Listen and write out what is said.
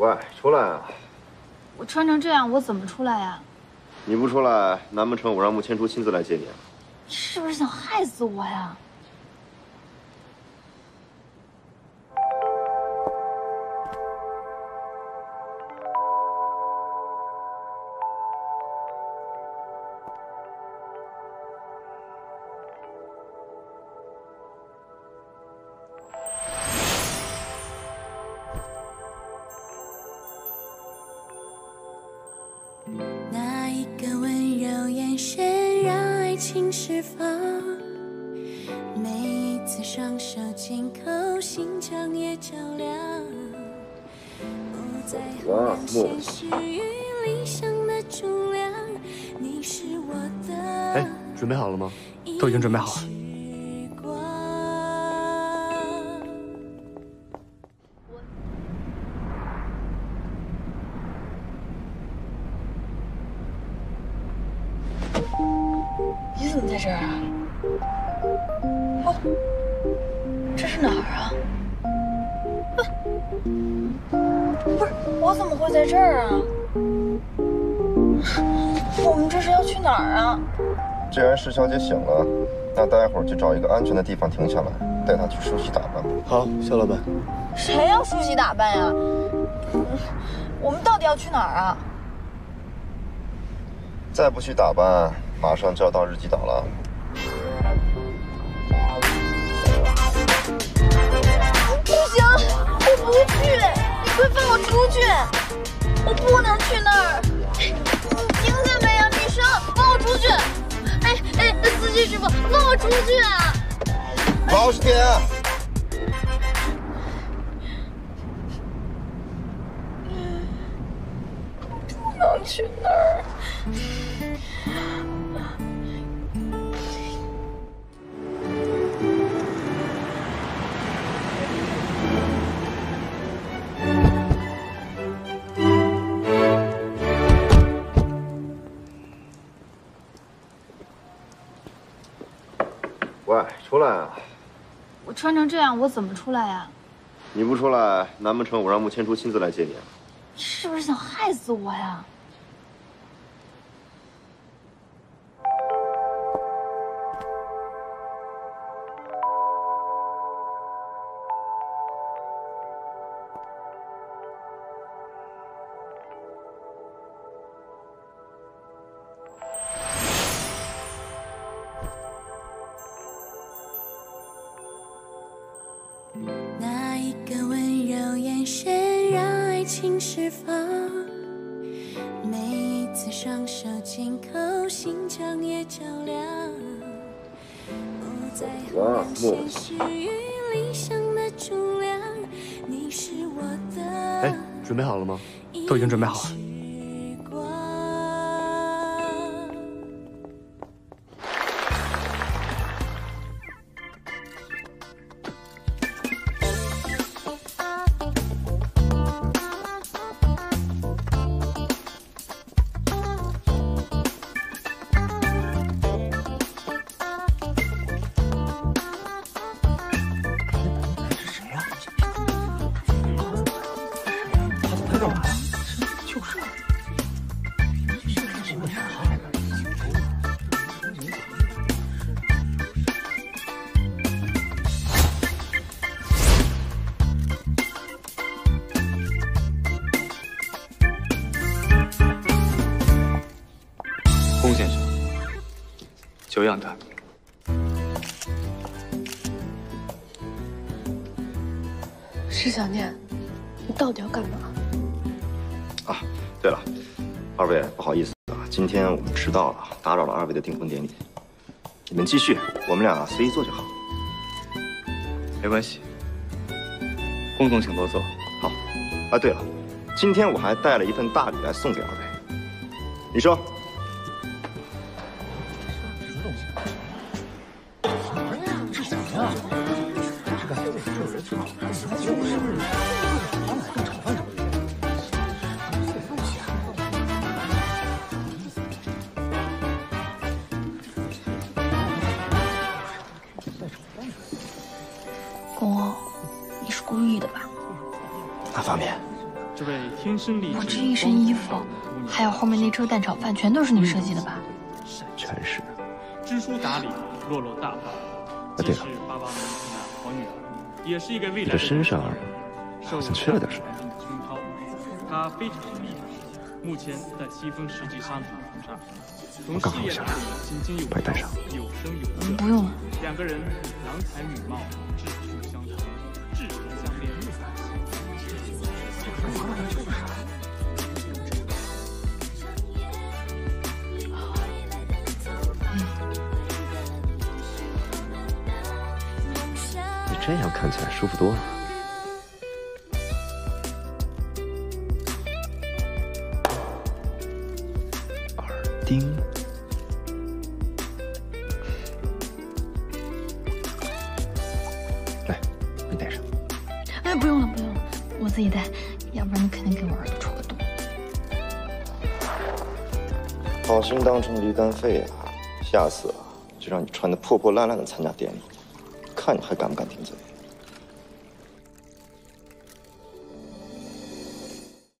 喂，出来啊！我穿成这样，我怎么出来呀？你不出来，难不成我让穆千初亲自来接你啊？你是不是想害死我呀？释放，每一次双手紧扣，心墙也较量。不在乎让现实与理想的重量，你是我的。哎，准备好了吗？都已经准备好了。这儿啊？哦，这是哪儿啊？不是，我怎么会在这儿啊？我们这是要去哪儿啊？既然石小姐醒了，那待会儿就找一个安全的地方停下来，带她去梳洗打扮。好，肖老板。谁要梳洗打扮呀？我们到底要去哪儿啊？再不去打扮。马上就要到日记岛了，不行，我不去，你快放我出去，我不能去那儿，你听见没有，女生，放我出去！哎哎，司机师傅，放我出去啊！老实点，不能去那儿。喂，出来啊！我穿成这样，我怎么出来呀？你不出来，难不成我让穆千初亲自来接你？你是不是想害死我呀？释放，每一次双手紧扣，心墙也较量。不在乎让现实与理想的重量，你是我的。哎，准备好了吗？都已经准备好了。久仰大名，施小念，你到底要干嘛？啊，对了，二位不好意思啊，今天我们迟到了，打扰了二位的订婚典礼。你们继续，我们俩随意坐就好。没关系，龚总请多坐。好。啊，对了，今天我还带了一份大礼来送给二位。你说。方便。我这一身衣服，还有后面那车蛋炒饭，全都是你设计的吧？全是。知书达理，落落大方。啊，对了，爸爸好女儿，也是一个未来的。身上好像缺了点什么。他非常厉害，目前在西风十级商场出差。我刚好下来，白带上。不用了。两个人郎才女貌，志趣相投。这样看起来舒服多了。耳钉，来，你戴上。哎，不用了，不用了，我自己戴，要不然你肯定给我耳朵戳个洞。好心当成驴肝肺啊！下次啊，就让你穿的破破烂烂的参加典礼，看你还敢不敢顶嘴。